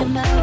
your mouth.